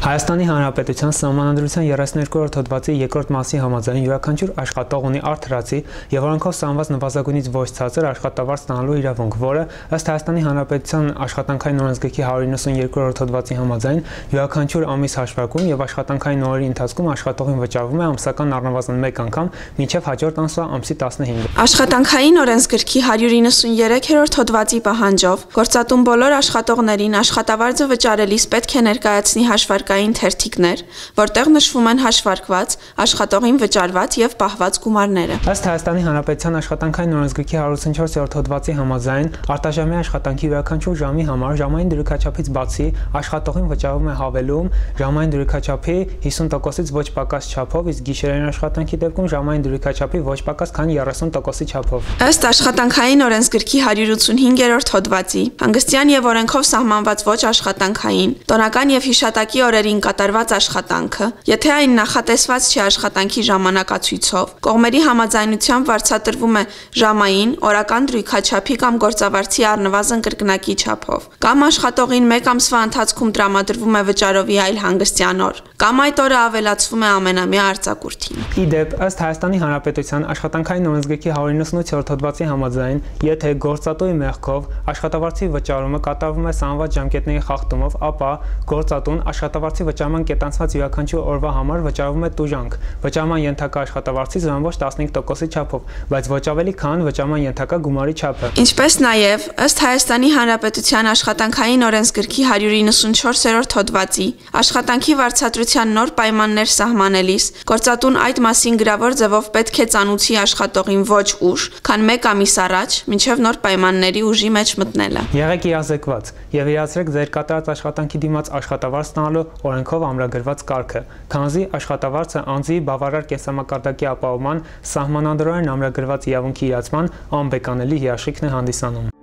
Հայաստանի Հանրապետության Սահմանադրության 32-րդ հոդվածի երկրորդ մասի համաձայն յուրաքանչյուր աշխատող ունի արդրացի եւ օրենքով սահմանված նվազագույնից ոչ ցածր աշխատավարձ ստանալու իրավունք, որը ըստ Հայաստանի Հանրապետության աշխատանքային օրենսգրքի 192-րդ հոդվածի համաձայն յուրաքանչյուր ամիս հաշվարկում եւ աշխատանքային օրերի ընթացքում աշխատողին վճարվում է ամսական առնվազն 1 անգամ մինչեւ հաջորդ ամսվա ամսի 15-ը։ Աշխատանքային օրենսգրքի 193-րդ հոդվածի պահանջով գործատուն բոլոր աշխատողներին աշխատավարձը վճարելիս պետք է ներկայացնի հաշվարկ հարկային թերթիկներ, որտեղ նշվում են հաշվարկված, աշխատողին վճարված եւ պահված գումարները։ Ըստ Հայաստանի Հանրապետության աշխատանքային օրենսգրքի 184-րդ հոդվածի համաձայն արտաժամի աշխատանքի յուրաքանչյուր ժամի համար ժամային դրույքաչափից բացի աշխատողին վճարվում է հավելում ժամային դրույքաչափի 50%-ից ոչ պակաս չափով, իսկ գիշերային աշխատանքի դեպքում ժամային դրույքաչափի ոչ պակաս քան 30%-ի չափով։ Ըստ աշխատանքային օրենսգրքի 185-րդ հոդվածի, հանգստյան եւ օրենքով սահմանված ոչ աշխատանքային, տոնական եւ հիշատակի օրեր օրերին կատարված աշխատանքը, եթե այն նախատեսված չի աշխատանքի ժամանակացույցով, կողմերի համաձայնությամբ վարձատրվում է ժամային, օրական դրույքաչափի կամ գործավարձի առնվազն կրկնակի չափով, կամ աշխատողին 1 ամսվա ընթացքում տրամադրվում է վճարովի այլ հանգստյան օր, կամ այդ օրը ավելացվում է ամենամյա արձակուրդին։ Իդեպ, ըստ Հայաստանի Հանրապետության աշխատանքային օրենսգրքի 198-րդ հոդվածի համաձայն, եթե գործատուի մեղքով աշխատավարձի վճարումը կատարվում է սահմանված ժամկետների խախտումով, ապա գործատուն աշխատավարձ աշխատավարձի վճարման կետանցված յուրաքանչյուր օրվա համար վճարվում է տուժանք։ Վճարման ենթակա աշխատավարձի զոհանվոչ 15%-ի չափով, բայց ոչ ավելի քան վճարման ենթակա գումարի չափը։ Ինչպես նաև ըստ Հայաստանի Հանրապետության աշխատանքային օրենսգրքի 194-րդ հոդվածի աշխատանքի վարձատրության նոր պայմաններ սահմանելիս գործատուն այդ մասին գրավոր ձևով պետք է ծանուցի աշխատողին ոչ ուշ, քան 1 ամիս առաջ, մինչև նոր պայմանների ուժի մեջ մտնելը։ Եղեք իրազեկված եւ իրացրեք ձեր կատարած աշխատանքի դիմաց աշխատավարձ ստանալու օրենքով ամրագրված կարգը, քանզի աշխատավարձը անձի բավարար կենսամակարդակի ապահովման սահմանադրորեն ամրագրված իրավունքի իրացման անբեկանելի հիաշիքն է հանդիսանում։